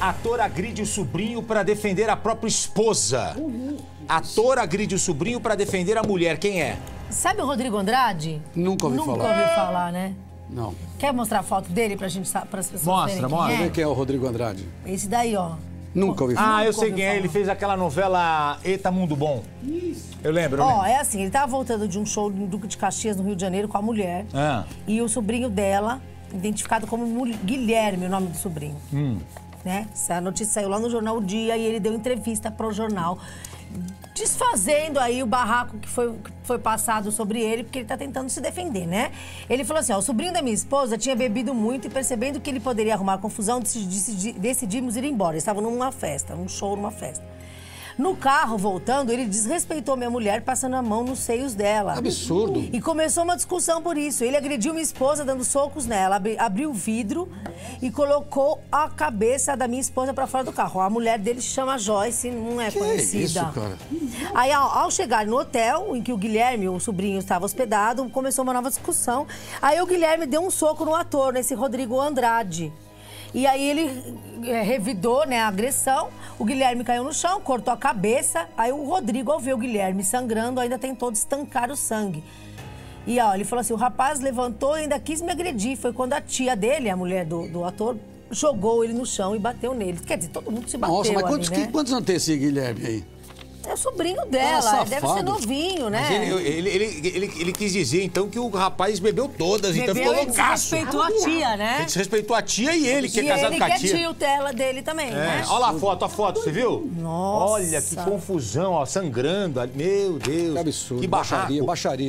Ator agride o sobrinho para defender a própria esposa. Ator agride o sobrinho para defender a mulher. Quem é? Sabe o Rodrigo Andrade? Nunca ouvi Nunca falar. ouvi falar, né? Não. Quer mostrar a foto dele pra gente para as pessoas Mostra, verem quem mostra. é? Quem é é o Rodrigo Andrade? Esse daí, ó. Nunca ouvi falar. Ah, eu Nunca sei quem é. Ele fez aquela novela Eita Mundo Bom. Eu lembro, Ó, lembro. é assim, ele tava voltando de um show no Duque de Caxias, no Rio de Janeiro, com a mulher. Ah. E o sobrinho dela, identificado como Guilherme, o nome do sobrinho. Hum. Né? Essa notícia saiu lá no jornal O Dia e ele deu entrevista pro jornal. Desfazendo aí o barraco que foi, que foi passado sobre ele, porque ele tá tentando se defender, né? Ele falou assim: ó, o sobrinho da minha esposa tinha bebido muito e percebendo que ele poderia arrumar confusão, decidi- decidi- decidimos ir embora. Estavam numa festa, num show, numa festa. No carro, voltando, ele desrespeitou minha mulher, passando a mão nos seios dela. Absurdo. E começou uma discussão por isso. Ele agrediu minha esposa dando socos nela, abri- abriu o vidro e colocou a cabeça da minha esposa pra fora do carro. A mulher dele se chama Joyce, não é Que conhecida. isso, cara? Aí, ao, ao chegar no hotel em que o Guilherme, o sobrinho, estava hospedado, começou uma nova discussão. Aí o Guilherme deu um soco no ator, nesse Rodrigo Andrade. E aí ele é, revidou né, a agressão, o Guilherme caiu no chão, cortou a cabeça. Aí o Rodrigo, ao ver o Guilherme sangrando, ainda tentou estancar o sangue. E ó, ele falou assim: o rapaz levantou e ainda quis me agredir. Foi quando a tia dele, a mulher do, do ator, jogou ele no chão e bateu nele. Quer dizer, todo mundo se bateu. Nossa, mas ali, quantos, né? que- quantos anos tem esse Guilherme aí? É o sobrinho dela, Ah, deve ser novinho, né? Mas ele, ele, ele, ele, ele quis dizer, então, que o rapaz bebeu todas, então ficou e loucaço. desrespeitou a tia, né? Ele desrespeitou a tia e ele, que e é casado ele com que a é tia. tio dela, dele também, É, né? olha lá a foto, a foto, você viu? Nossa. Olha que confusão, ó, sangrando. Meu Deus. Que absurdo. Que. Baixaria, baixaria.